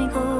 me go.